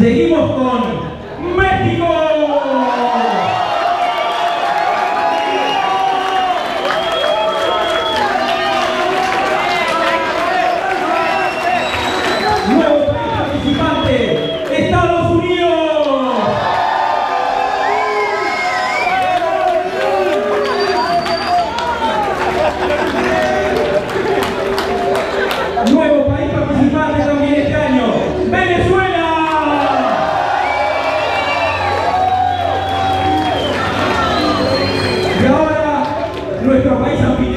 Seguimos con. foi para mais amigos.